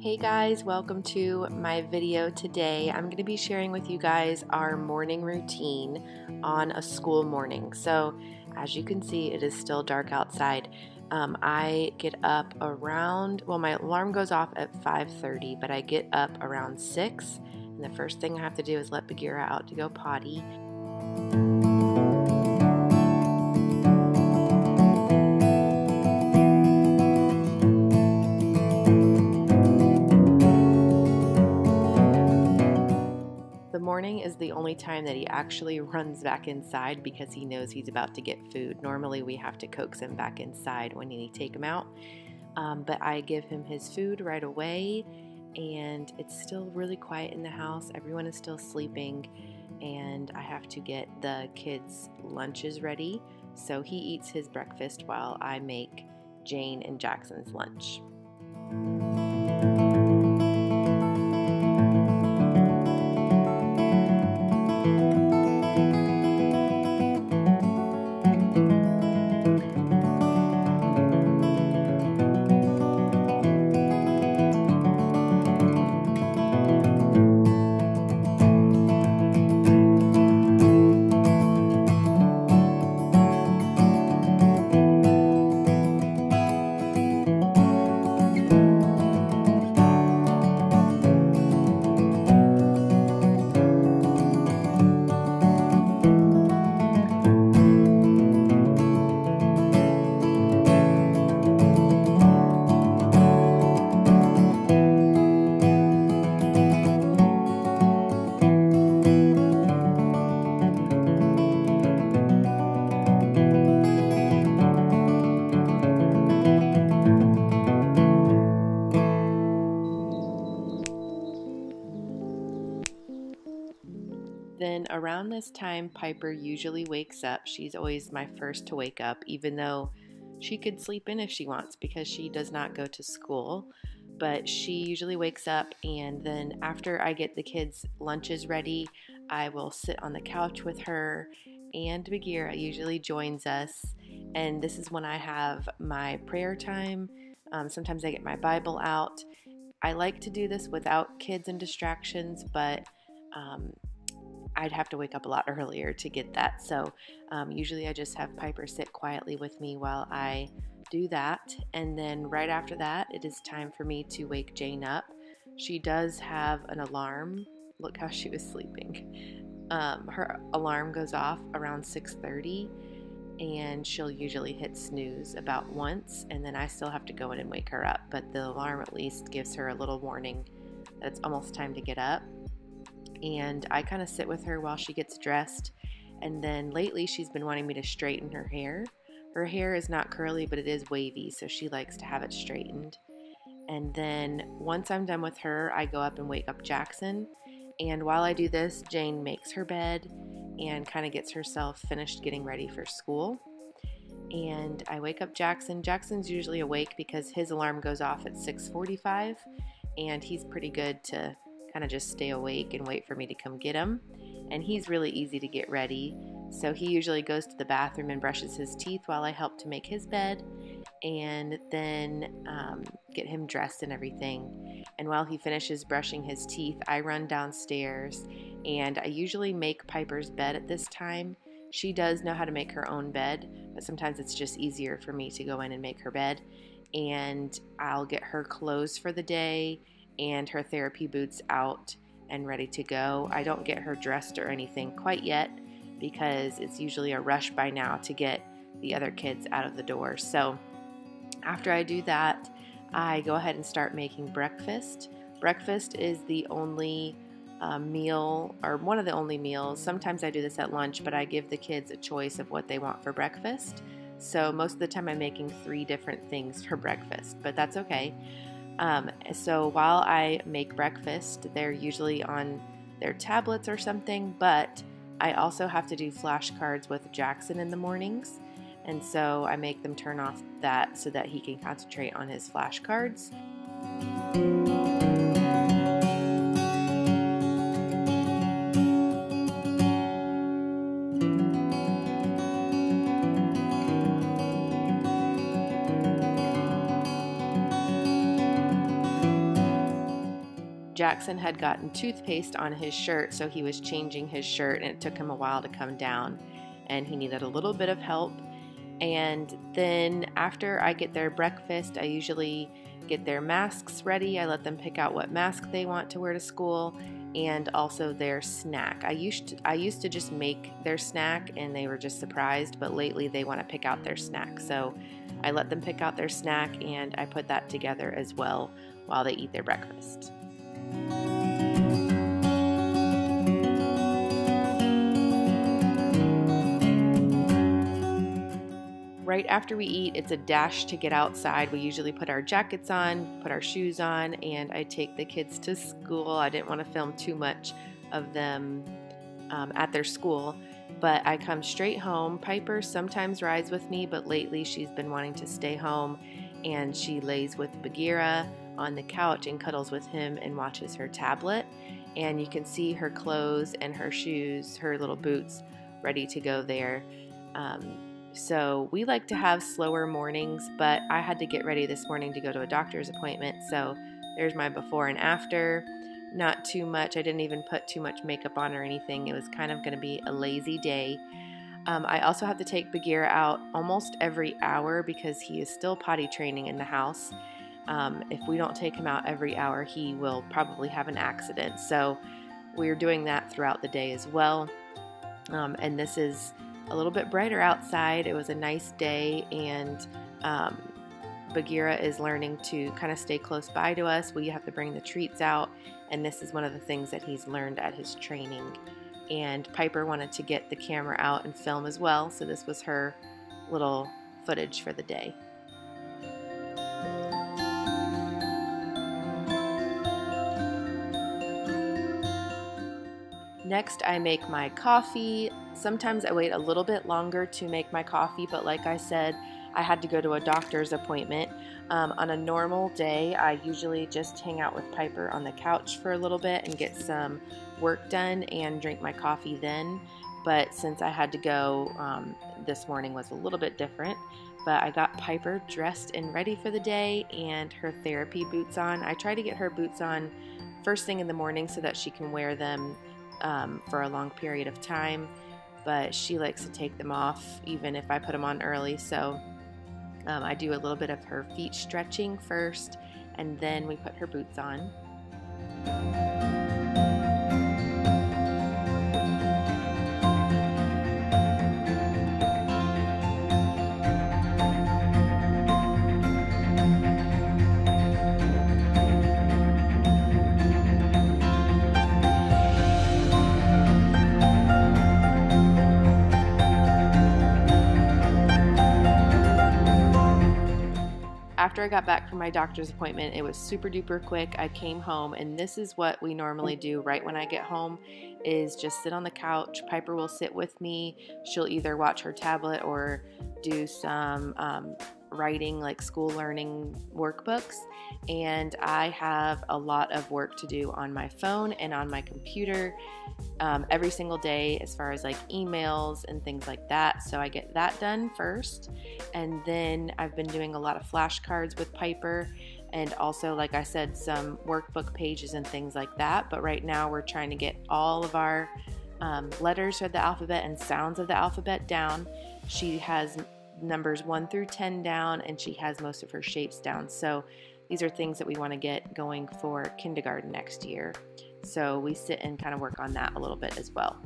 Hey guys, welcome to my video today. I'm going to be sharing with you guys our morning routine on a school morning. So, as you can see, it is still dark outside. Um, I get up around, well, my alarm goes off at 5.30, but I get up around 6, and the first thing I have to do is let Bagheera out to go potty. The only time that he actually runs back inside because he knows he's about to get food. Normally, we have to coax him back inside when we take him out. Um, but I give him his food right away, and it's still really quiet in the house. Everyone is still sleeping, and I have to get the kids' lunches ready. So he eats his breakfast while I make Jane and Jackson's lunch. Around this time, Piper usually wakes up. She's always my first to wake up, even though she could sleep in if she wants because she does not go to school. But she usually wakes up, and then after I get the kids' lunches ready, I will sit on the couch with her, and Bagheera usually joins us. And this is when I have my prayer time. Um, sometimes I get my Bible out. I like to do this without kids and distractions, but um, I'd have to wake up a lot earlier to get that. So um, usually I just have Piper sit quietly with me while I do that. And then right after that, it is time for me to wake Jane up. She does have an alarm. Look how she was sleeping. Um, her alarm goes off around 6:30, and she'll usually hit snooze about once, and then I still have to go in and wake her up. But the alarm at least gives her a little warning that it's almost time to get up and I kind of sit with her while she gets dressed. And then lately, she's been wanting me to straighten her hair. Her hair is not curly, but it is wavy, so she likes to have it straightened. And then once I'm done with her, I go up and wake up Jackson. And while I do this, Jane makes her bed and kind of gets herself finished getting ready for school. And I wake up Jackson. Jackson's usually awake because his alarm goes off at 6:45 and he's pretty good to kind of just stay awake and wait for me to come get him. And he's really easy to get ready. So he usually goes to the bathroom and brushes his teeth while I help to make his bed and then um, get him dressed and everything. And while he finishes brushing his teeth, I run downstairs and I usually make Piper's bed at this time. She does know how to make her own bed, but sometimes it's just easier for me to go in and make her bed. And I'll get her clothes for the day and her therapy boots out and ready to go. I don't get her dressed or anything quite yet because it's usually a rush by now to get the other kids out of the door. So after I do that, I go ahead and start making breakfast. Breakfast is the only uh, meal, or one of the only meals. Sometimes I do this at lunch, but I give the kids a choice of what they want for breakfast. So most of the time, I'm making three different things for breakfast, but that's okay. Um, so while I make breakfast, they're usually on their tablets or something, but I also have to do flashcards with Jackson in the mornings. And so I make them turn off that so that he can concentrate on his flashcards. Jackson had gotten toothpaste on his shirt, so he was changing his shirt, and it took him a while to come down, and he needed a little bit of help. And then after I get their breakfast, I usually get their masks ready. I let them pick out what mask they want to wear to school and also their snack. I used to, I used to just make their snack and they were just surprised, but lately they want to pick out their snack. So I let them pick out their snack and I put that together as well while they eat their breakfast. Right after we eat, it's a dash to get outside. We usually put our jackets on, put our shoes on, and I take the kids to school. I didn't want to film too much of them um, at their school, but I come straight home. Piper sometimes rides with me, but lately she's been wanting to stay home and she lays with Bagheera on the couch and cuddles with him and watches her tablet. And you can see her clothes and her shoes, her little boots, ready to go there. Um, so we like to have slower mornings, but I had to get ready this morning to go to a doctor's appointment. So there's my before and after. Not too much. I didn't even put too much makeup on or anything. It was kind of going to be a lazy day. Um, I also have to take Bagheera out almost every hour because he is still potty training in the house. Um, if we don't take him out every hour, he will probably have an accident. So we're doing that throughout the day as well. Um, and this is a little bit brighter outside. It was a nice day, and um, Bagheera is learning to kind of stay close by to us. We have to bring the treats out, and this is one of the things that he's learned at his training. And Piper wanted to get the camera out and film as well, so this was her little footage for the day. Next, I make my coffee. Sometimes I wait a little bit longer to make my coffee, but like I said, I had to go to a doctor's appointment. Um, on a normal day, I usually just hang out with Piper on the couch for a little bit and get some work done and drink my coffee then. But since I had to go, um, this morning was a little bit different. But I got Piper dressed and ready for the day and her therapy boots on. I try to get her boots on first thing in the morning so that she can wear them um, for a long period of time, but she likes to take them off even if I put them on early. So um, I do a little bit of her feet stretching first, and then we put her boots on. After I got back from my doctor's appointment, it was super duper quick. I came home and this is what we normally do right when I get home is just sit on the couch. Piper will sit with me. She'll either watch her tablet or do some um, writing like school learning workbooks and I have a lot of work to do on my phone and on my computer um, every single day as far as like emails and things like that. So I get that done first. And then I've been doing a lot of flashcards with Piper and also, like I said, some workbook pages and things like that. But right now, we're trying to get all of our um, letters of the alphabet and sounds of the alphabet down. She has numbers 1 through 10 down and she has most of her shapes down. So these are things that we want to get going for kindergarten next year. So we sit and kind of work on that a little bit as well.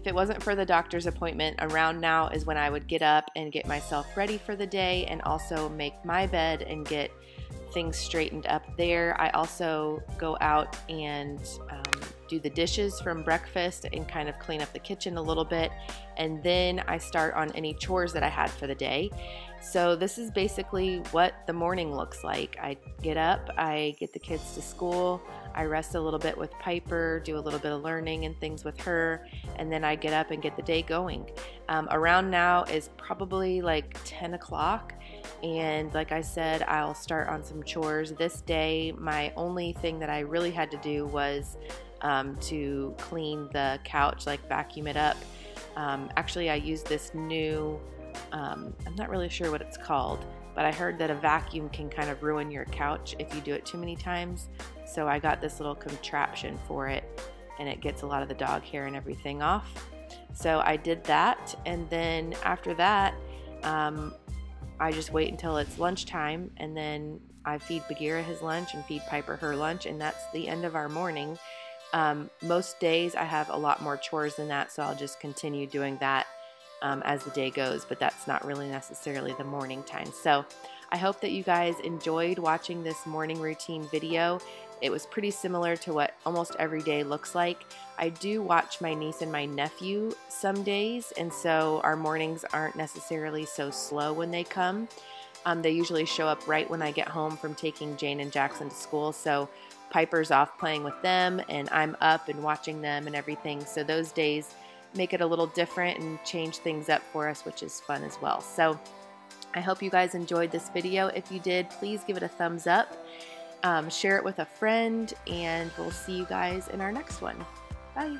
If it wasn't for the doctor's appointment, around now is when I would get up and get myself ready for the day and also make my bed and get things straightened up there. I also go out and um, do the dishes from breakfast and kind of clean up the kitchen a little bit. And then I start on any chores that I had for the day. So, this is basically what the morning looks like. I get up, I get the kids to school, I rest a little bit with Piper, do a little bit of learning and things with her, and then I get up and get the day going. Um, around now is probably like 10 o'clock, And like I said, I'll start on some chores. This day, my only thing that I really had to do was um, to clean the couch, like vacuum it up. Um, actually, I used this new, um, I'm not really sure what it's called, but I heard that a vacuum can kind of ruin your couch if you do it too many times. So I got this little contraption for it and it gets a lot of the dog hair and everything off. So I did that, and then after that, um, I just wait until it's lunchtime, and then I feed Bagheera his lunch and feed Piper her lunch, and that's the end of our morning. Um, most days I have a lot more chores than that, so I'll just continue doing that um, as the day goes, but that's not really necessarily the morning time. So I hope that you guys enjoyed watching this morning routine video. It was pretty similar to what almost every day looks like. I do watch my niece and my nephew some days, and so our mornings aren't necessarily so slow when they come. Um, they usually show up right when I get home from taking Jane and Jackson to school, so Piper's off playing with them, and I'm up and watching them and everything. So those days make it a little different and change things up for us, which is fun as well. So I hope you guys enjoyed this video. If you did, please give it a thumbs up um, share it with a friend, and we'll see you guys in our next one. Bye.